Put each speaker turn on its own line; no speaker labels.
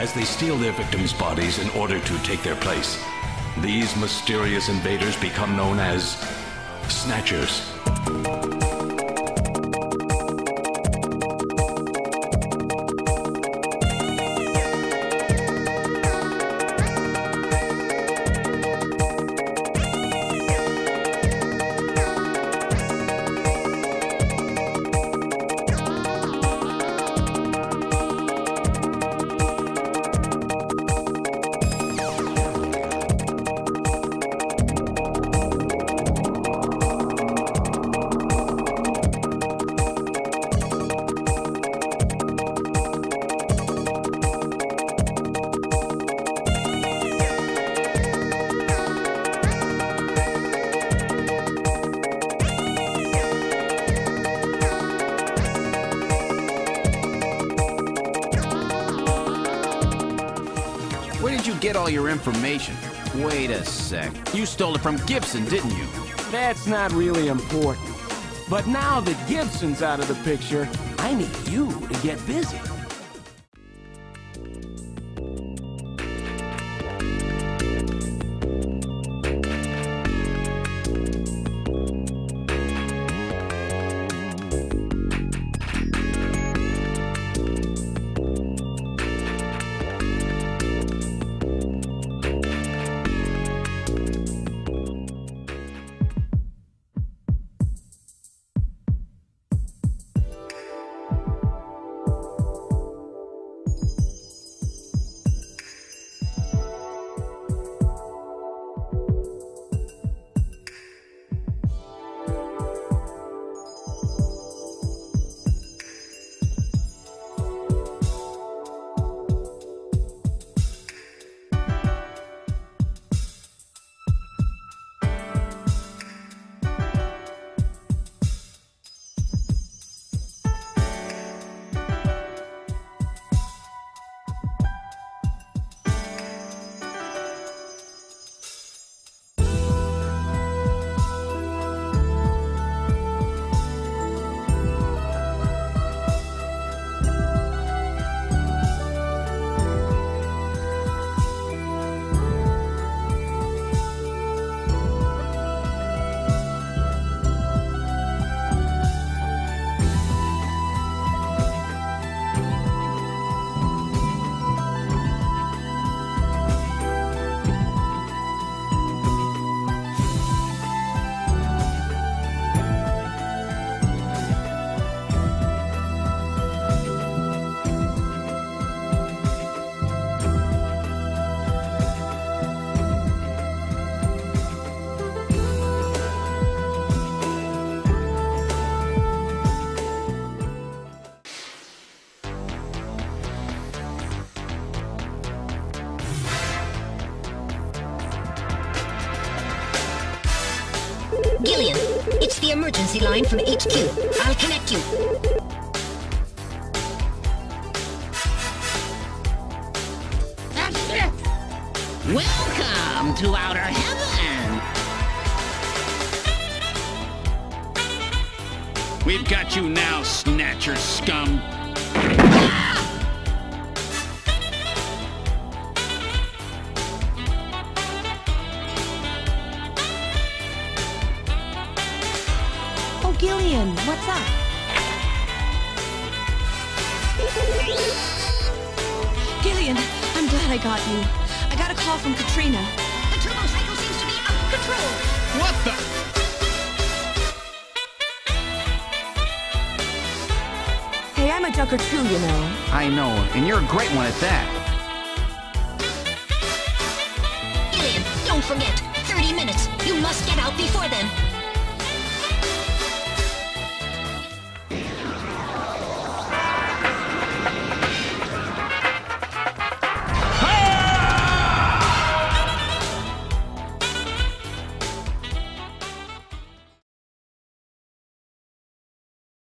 as they steal their victims' bodies in order to take their place. These mysterious invaders become known as Snatchers.
Get all your information? Wait a sec. You stole it from Gibson, didn't you?
That's not really important. But now that Gibson's out of the picture, I need you to get busy.
Gillian, it's the emergency line from HQ. I'll connect you.
That's it! Welcome to Outer Heaven!
We've got you now, Snatcher
Gillian, what's up? Gillian, I'm glad I got you. I got a call from Katrina.
The turbo cycle seems to be out of control.
What the?
Hey, I'm a junker too, you know.
I know, and you're a great one at that.
Gillian, don't forget. 30 minutes. You must get out before then.